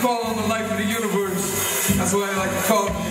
call on the life of the universe. That's why I like to call